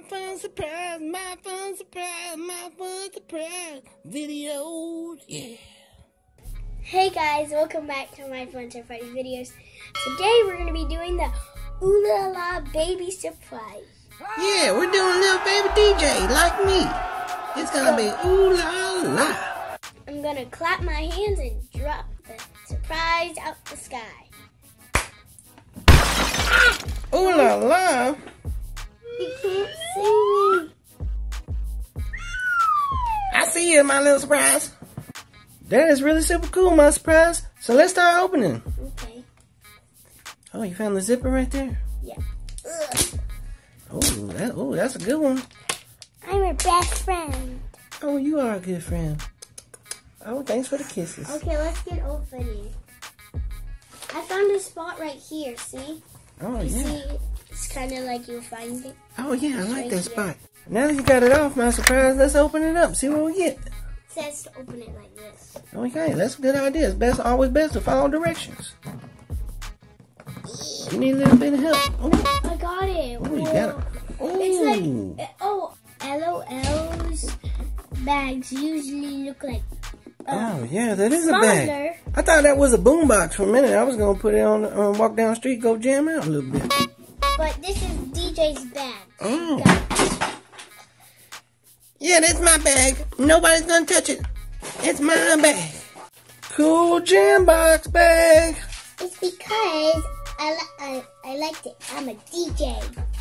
My fun surprise, my fun surprise, my fun surprise videos. Yeah. Hey guys, welcome back to my Fun Surprise videos. Today we're going to be doing the Ooh La La Baby Surprise. Yeah, we're doing a little baby DJ like me. It's gonna be ooh la la. I'm going to clap my hands and drop the surprise out the sky. Ooh la la. You can't See you, my little surprise. That is really super cool, my surprise. So let's start opening. Okay. Oh, you found the zipper right there? Yeah. Oh, that, oh, that's a good one. I'm your best friend. Oh, you are a good friend. Oh, thanks for the kisses. Okay, let's get opening. I found a spot right here, see? Oh, You yeah. see, it's kind of like you find it. Oh, yeah, I like right that here. spot. Now that you got it off, my surprise, let's open it up. See what we get. Says to open it like this. Okay, that's a good idea. It's best, always best to follow directions. You need a little bit of help. Oh, I got it. oh you got it. Oh, It's like, oh, LOL's bags usually look like oh, yeah, that is a bag. I thought that was a boombox for a minute. I was gonna put it on, uh, walk down the street, go jam out a little bit. but this is DJ's bag. Oh. Got- Yeah, that's my bag. Nobody's gonna touch it. It's my bag. Cool jam box bag. It's because I, li- I, I liked it. I'm a DJ.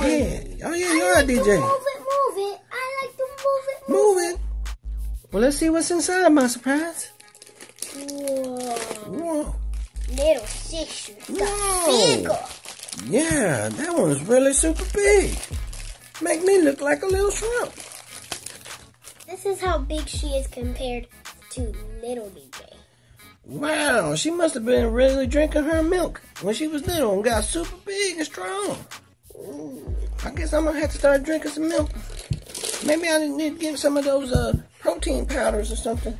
Yeah. Oh yeah, I you're a like to DJ. move it, move it. I like to move it, Move it. it. Well, let's see what's inside my surprise. Whoa. Whoa. Little sister. The Whoa. Yeah, that one's really super big. Make me look like a little shrimp. This is how big she is compared to little DJ. Wow, she must have been really drinking her milk when she was little and got super big and strong. I guess I'm gonna have to start drinking some milk. Maybe I need to get some of those uh, protein powders or something.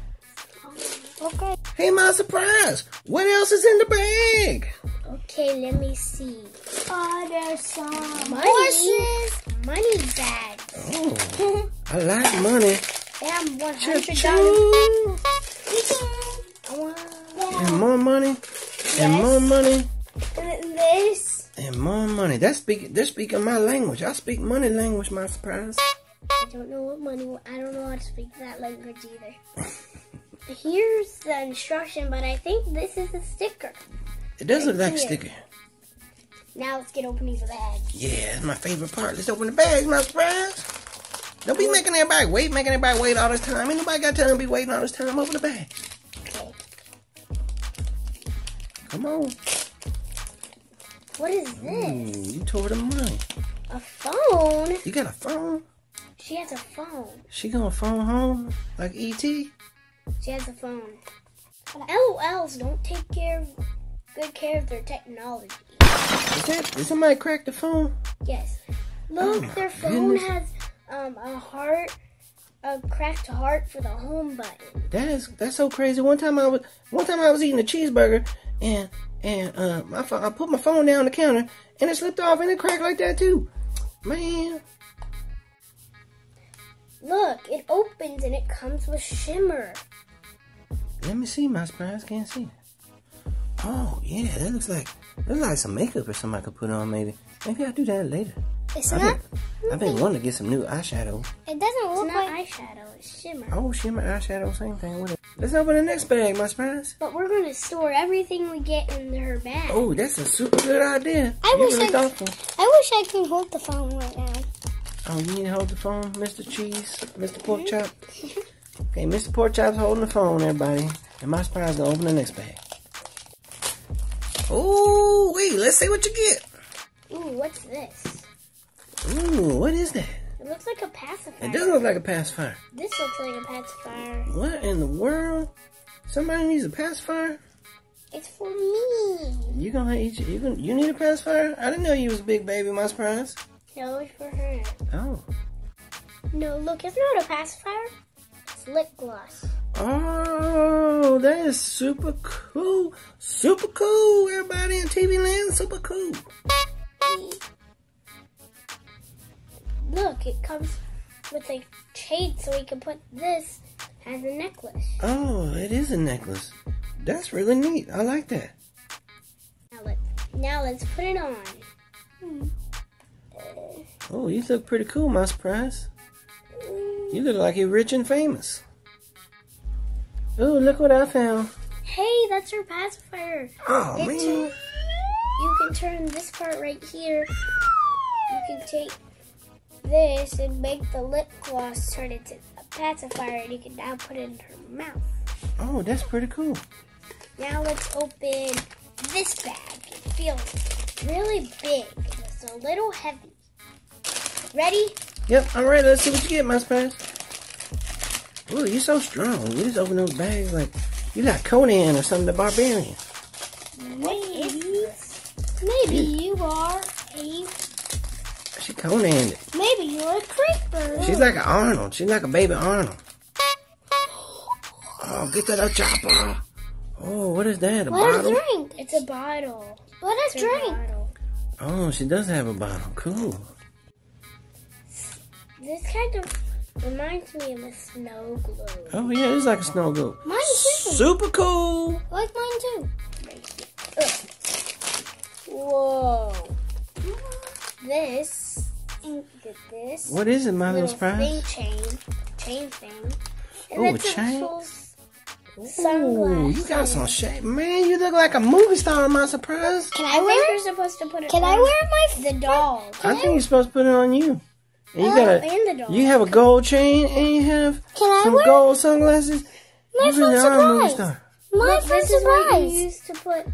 Okay. Hey, my surprise! What else is in the bag? Okay, let me see. Oh, there's some money. Money bag. Oh, I like money. And one hundred dollars. And more money. And more money. And this. And more money. That's speaking. They're speaking my language. I speak money language. My surprise. I don't know what money. I don't know how to speak that language either. Here's the instruction, but I think this is a sticker. It does look like a sticker. Now let's get opening the bag. Yeah, that's my favorite part. Let's open the bags, my surprise. Don't be making everybody wait, making everybody wait all this time. Ain't nobody got time to be waiting all this time. over the bag. Come on. What is Ooh, this? you tore the money. A phone? You got a phone? She has a phone. She gonna phone home like E.T.? She has a phone. LOLs don't take care of good care of their technology. Is that, did somebody crack the phone? Yes. Look, Oh their phone goodness. has um a heart, a cracked heart for the home button. That is that's so crazy. One time I was one time I was eating a cheeseburger and and uh my I put my phone down on the counter and it slipped off and it cracked like that too. Man, Look, it opens and it comes with shimmer. let me see my surprise. Can't see it. Oh yeah, that looks like that looks like some makeup or something I could put on maybe. Maybe I'll do that later. It's I've not. been, I've been wanting to get some new eyeshadow. It doesn't look like eyeshadow. It's shimmer. Oh shimmer eyeshadow, same thing. Whatever. Let's open the next bag, my surprise. But we're gonna store everything we get in her bag. Oh, that's a super good idea. I You're wish really I- thoughtful. I wish I could hold the phone right now. Oh, you need to hold the phone, Mr. Cheese, Mr. Pork mm-hmm. Chop. Okay, Mr. Pork Chop's holding the phone, everybody. And my surprise gonna open the next bag. Oh, wait, let's see what you get. Ooh, what's this? Ooh, what is that? It looks like a pacifier. It does look like a pacifier. This looks like a pacifier. What in the world? Somebody needs a pacifier? It's for me. You gonna eat you gonna, you need a pacifier? I didn't know you was a big baby, my surprise. No, it's for her. Oh. No, look, it's not a pacifier. It's lip gloss. Oh, that is super cool. Super cool, everybody in TV land. Super cool. Look, it comes with a chain so we can put this as a necklace. Oh, it is a necklace. That's really neat. I like that. Now let's, now let's put it on. Hmm. Oh, you look pretty cool, my surprise. You look like you're rich and famous. Oh, look what I found. Hey, that's your pacifier. Oh, It man. you can turn this part right here. You can take this and make the lip gloss turn into a pacifier, and you can now put it in her mouth. Oh, that's pretty cool. Now let's open this bag. It feels really big. It's a little heavy. Ready? Yep, all right, let's see what you get, my surprise. Ooh, you're so strong. You just open those bags like you got Conan or something, the barbarian. Maybe. Maybe you are a. She Conan it. Maybe you're a creeper. She's like an Arnold. She's like a baby Arnold. Oh, get that up, chopper. Oh, what is that? A What a bottle? drink! It's a bottle. What a It's drink! bottle. Oh, she does have a bottle. Cool. This kind of reminds me of a snow globe. Oh yeah, it's like a snow globe. Mine too. Super cool. I like mine too. Ugh. Whoa. This, look at this. What is it, my little little thing surprise? chain, chain thing. And Ooh, a chain? little Ooh, you got some shape, man. You look like a movie star, my surprise. Can I, wear? You're supposed to put it. Can on I wear my the doll? I think you're supposed to put it on you. And you Oh, got a, and the doll. you have a gold chain and you have Can I some wear gold sunglasses. my you really are a movie surprise? star. My Look, fun this is what you surprise. used to put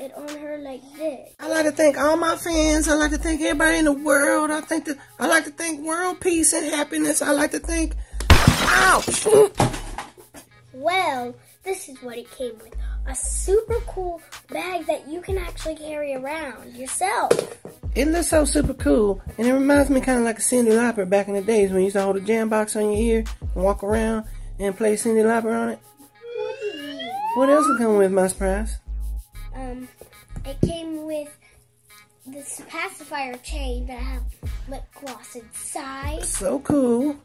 it on her like this. I like to thank all my fans. I like to thank everybody in the world. I think that I like to thank world peace and happiness. I like to thank. Ouch! Well, this is what it came with. A super cool bag that you can actually carry around yourself. It looks so super cool, and it reminds me kind of like a Cyndi Lauper back in the days when you used to hold a jam box on your ear and walk around and play Cyndi Lauper on it. What else will come with my surprise? Um, it came with this pacifier chain that have lip gloss inside, So cool.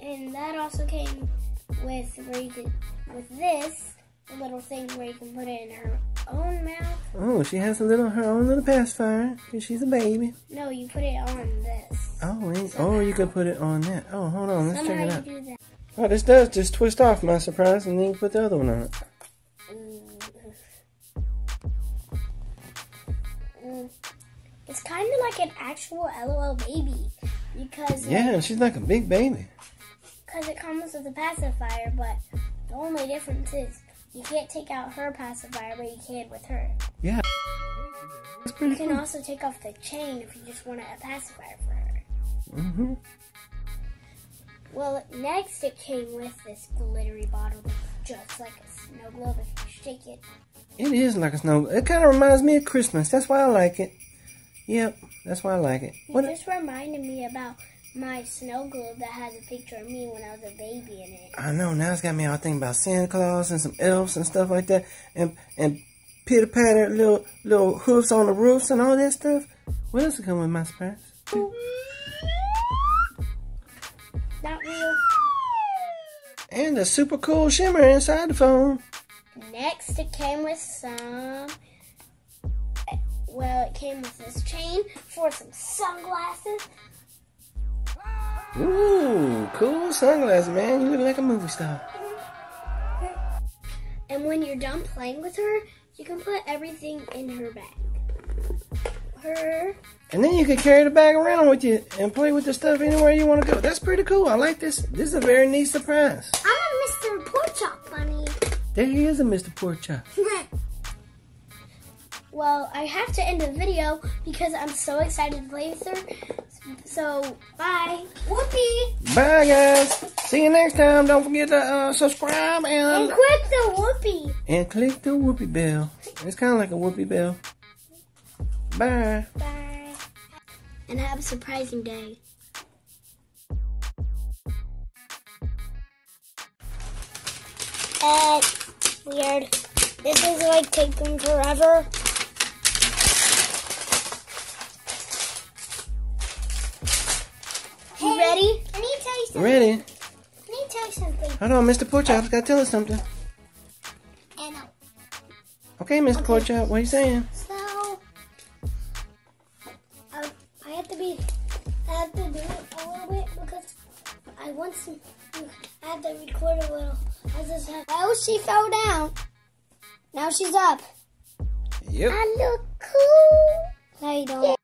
and that also came with where you with this little thing where you can put it in her own mouth. Oh, she has a little her own little pacifier because she's a baby. No, you put it on this. Oh, and, oh, you can put it on that. Oh, hold on, let's check it out. Oh, this does just twist off my surprise, and then you put the other one on it. It's kind of like an actual LOL baby because Yeah, she's like a big baby. because it comes with a pacifier, but the only difference is you can't take out her pacifier, but you can with her. Yeah. You can cool. also take off the chain if you just want a pacifier for her. hmm Well, next it came with this glittery bottle just like a snow globe if you shake it. It is like a snow. It kind of reminds me of Christmas. That's why I like it. Yep, that's why I like it. You What? just reminded me about my snow globe that has a picture of me when I was a baby in it. I know. Now it's got me all thinking about Santa Claus and some elves and stuff like that, and and pitter patter little little hoofs on the roofs and all that stuff. What else will come with my surprise? Not real. And a super cool shimmer inside the phone. Next, it came with some. Well, it came with this chain for some sunglasses. Ooh, cool sunglasses, man. You look like a movie star. And when you're done playing with her, you can put everything in her bag. Her. And then you can carry the bag around with you and play with the stuff anywhere you want to go. That's pretty cool. I like this. This is a very neat surprise. I'm a Mr. Porkchop bunny. There he is, a Mr. Porkchop. well, I have to end the video because I'm so excited to play with her. So, bye. Whoopee. Bye, guys. See you next time. Don't forget to uh, subscribe And and click the whoopee. and click the whoopee bell. It's kind of like a whoopee bell. Bye. Bye. And have a surprising day. Uh, weird. This is like taking forever. You ready? I need to tell you something. Ready? I need to tell you something. Hold on, Mr. Porkchop. Gotta tell us something. And Okay, Mr. Porkchop. What are you saying? I I have to record a little. I just have, oh, she fell down. Now she's up. Yep. I look cool. How you doing?